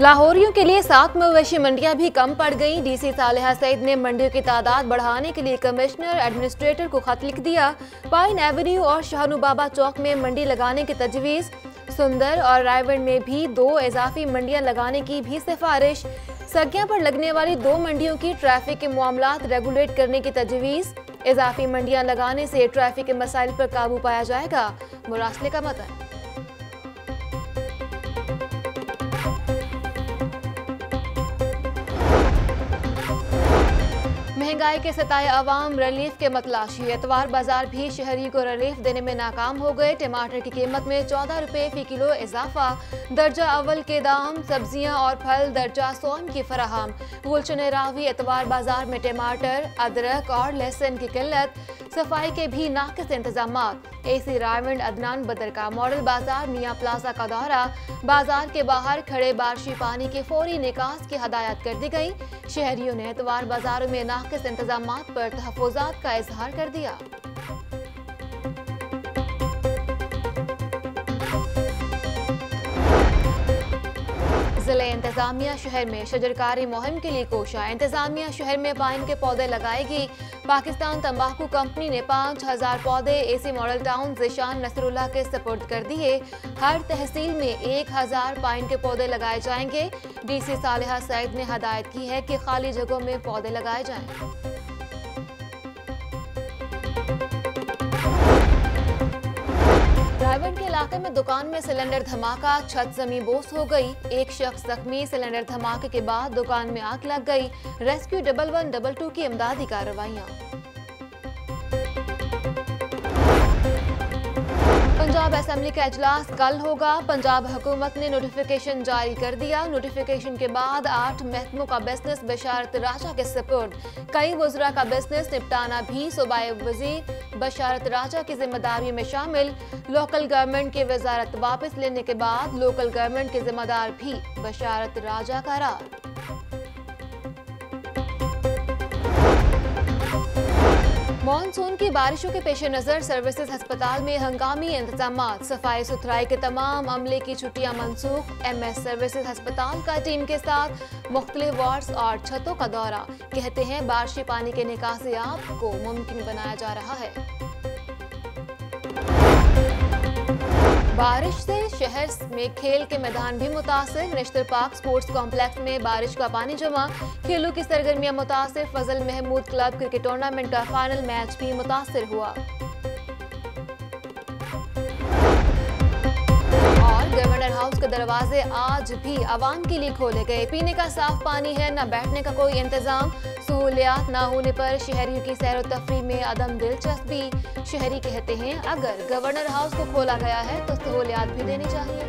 لاہوریوں کے لیے سات مویشی منڈیاں بھی کم پڑ گئیں۔ ڈی سی صالحہ سعید نے منڈیوں کی تعداد بڑھانے کے لیے کمشنر، ایڈمنسٹریٹر کو خط لکھ دیا۔ پائن ایونیو اور شہنو بابا چوک میں منڈی لگانے کی تجویز۔ سندر اور رائے گڑھ میں بھی دو اضافی منڈیاں لگانے کی بھی سفارش۔ سگیاں پر لگنے والی دو منڈیوں کی ٹریفک کے معاملات ریگولیٹ کرنے کی تجویز۔ اضافی منڈیاں لگانے سے ٹریفک کے مسائل پر قابو پایا جائے گا۔ مراسلے کا مطلب مہنگائی کے ستائے عوام ریلیف کے متلاشی اتوار بازار بھی شہری کو ریلیف دینے میں ناکام ہو گئے۔ ٹماٹر کی قیمت میں چودہ روپے فی کلو اضافہ۔ درجہ اول کے دام، سبزیاں اور پھل درجہ سوم کی فراہم۔ گلچن راوی اتوار بازار میں ٹماٹر، ادرک اور لہسن کی قلت۔ صفائی کے بھی ناقص انتظامات۔ اے سی رائیونڈ ادنان بدر کا ماڈل بازار، میاں پلازا کا دورہ۔ بازار کے باہر کھڑے بارشی پانی کے فوری نکاس کی ہدایت کر دی گئی۔ شہریوں نے اتوار بازاروں میں ناقص انتظامات پر تحفظات کا اظہار کر دیا۔ ضلع انتظامیہ شہر میں شجرکاری مہم کے لیے کوشاں۔ انتظامیہ شہر میں پائن کے پودے لگائے گی۔ پاکستان تمباکو کمپنی نے پانچ ہزار پودے اے سی ماڈل ٹاؤن زیشان نصر اللہ کے سپورٹ کر دیے۔ ہر تحصیل میں ایک ہزار پائن کے پودے لگائے جائیں گے۔ ڈی سی صالحہ سعید نے ہدایت کی ہے کہ خالی جگہوں میں پودے لگائے جائیں۔ میمن کے علاقے میں دکان میں سلنڈر دھماکہ، چھت زمین بوس ہو گئی۔ ایک شخص زخمی سلنڈر دھماکے کے بعد دکان میں آگ لگ گئی۔ Rescue double one double two کی امدادی کارروائیاں پنجاب اسمبلی کا اجلاس کل ہوگا۔ پنجاب حکومت نے نوٹیفیکیشن جاری کر دیا۔ نوٹیفیکیشن کے بعد آٹھ محکموں کا بزنس بشارت راجہ کے سپورٹ کئی وزراء کا بزنس نپٹانا بھی صوبائی وزیر بشارت راجہ کی ذمہ داری میں شامل۔ لوکل گورنمنٹ کی وزارت واپس لینے کے بعد لوکل گورنمنٹ کے ذمہ دار بھی بشارت راجہ قرار مانسون کی بارشوں کے پیش نظر سروسز ہسپتال میں ہنگامی انتظامات صفائی ستھرائی کے تمام عملے کی چھٹیاں منسوخ۔ ایم ایس سروسز ہسپتال کا ٹیم کے ساتھ مختلف وارڈز اور چھتوں کا دورہ۔ کہتے ہیں بارشی پانی کے نکاسی آپ کو ممکن بنایا جا رہا ہے۔ بارش سے شہر میں کھیل کے میدان بھی متاثر۔ نیشنل پارک سپورٹس کمپلیکس میں بارش کا پانی جمع۔ کھیلوں کی سرگرمیاں متاثر۔ Fazal Mahmood club cricket tournament کا فائنل میچ بھی متاثر ہوا۔ اور گورنر ہاؤس کے دروازے آج بھی عوام کے لیے کھولے گئے۔ پینے کا صاف پانی ہے، نہ بیٹھنے کا کوئی انتظام۔ سہولیات نہ ہونے پر شہریوں کی سیر و تفریح میں عدم دلچسپی۔ شہری کہتے ہیں، اگر گورنر ہاؤس کو کھولا گیا ہے تو سہولیات بھی دینی چاہیے۔